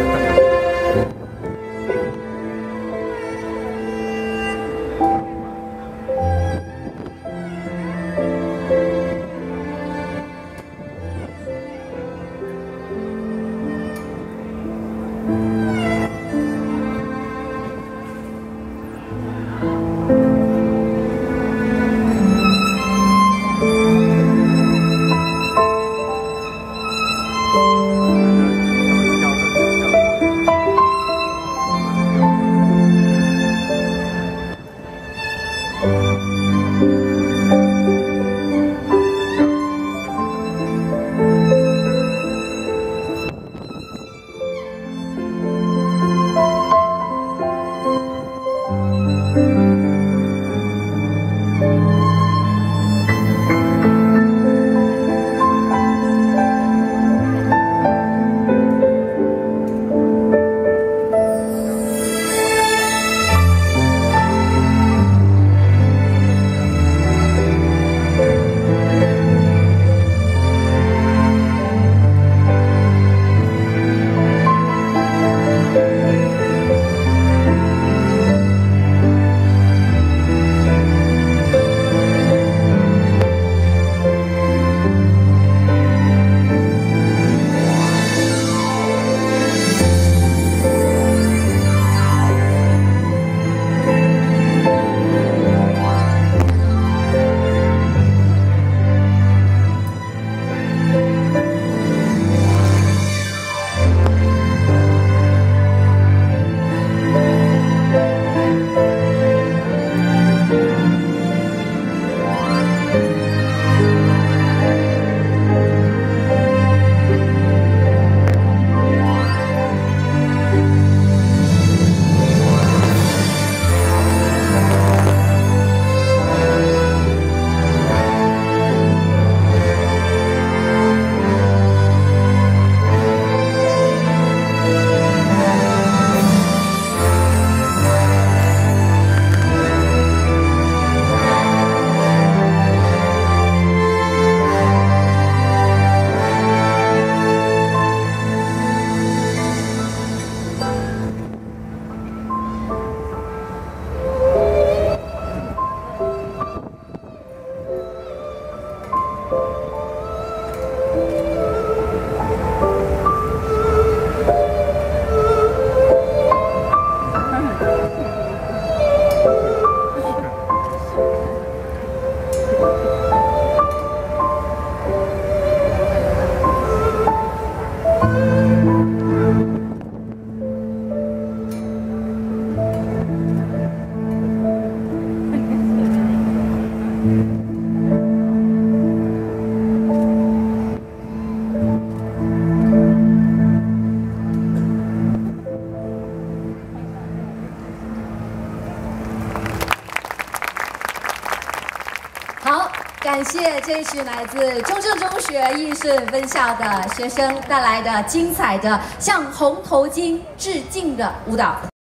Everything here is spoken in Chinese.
Amen. 感谢这是来自中正中学益顺分校的学生带来的精彩的向红头巾致敬的舞蹈。